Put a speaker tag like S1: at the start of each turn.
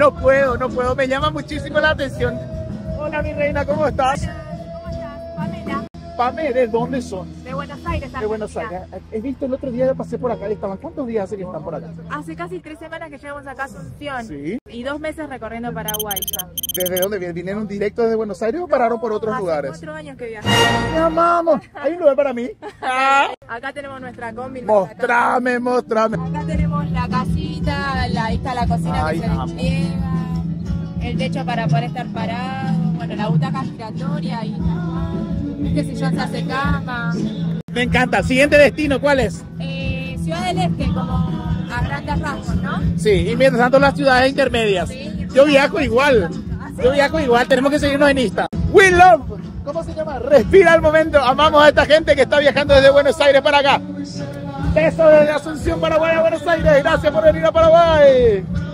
S1: No puedo, no puedo, me llama muchísimo la atención. Hola mi reina, ¿cómo estás?
S2: ¿Cómo estás? Pamela,
S1: Pame, ¿de dónde son?
S2: de Buenos Aires.
S1: De Buenos. Aires. He visto el otro día, pasé por acá estaban. ¿Cuántos días hace que están por acá?
S2: Hace casi tres semanas que llegamos acá a Asunción
S1: Sí.
S2: y dos meses recorriendo Paraguay ya.
S1: ¿Desde dónde vienen? ¿Vinieron directo desde Buenos Aires o pararon por otros
S2: Hace
S1: lugares?
S2: cuatro años que viajamos.
S1: ¡Me amamos! ¿Hay un lugar para mí?
S2: Acá tenemos nuestra combi.
S1: mostrame, mostrame.
S2: Acá tenemos la casita, está la cocina
S1: Ay,
S2: que se despliega, el techo para poder estar parado, bueno, la butaca giratoria y este sillón se hace cama.
S1: Me encanta. Siguiente destino, ¿cuál es?
S2: Eh, Ciudad del Este, como a grandes rasgos, ¿no?
S1: Sí, y mientras tanto las ciudades intermedias.
S2: Sí.
S1: Yo viajo igual. Yo viajo igual, tenemos que seguirnos en Insta. We love. ¿Cómo se llama? Respira el momento. Amamos a esta gente que está viajando desde Buenos Aires para acá. Beso desde Asunción, Paraguay a Buenos Aires. Gracias por venir a Paraguay. aí.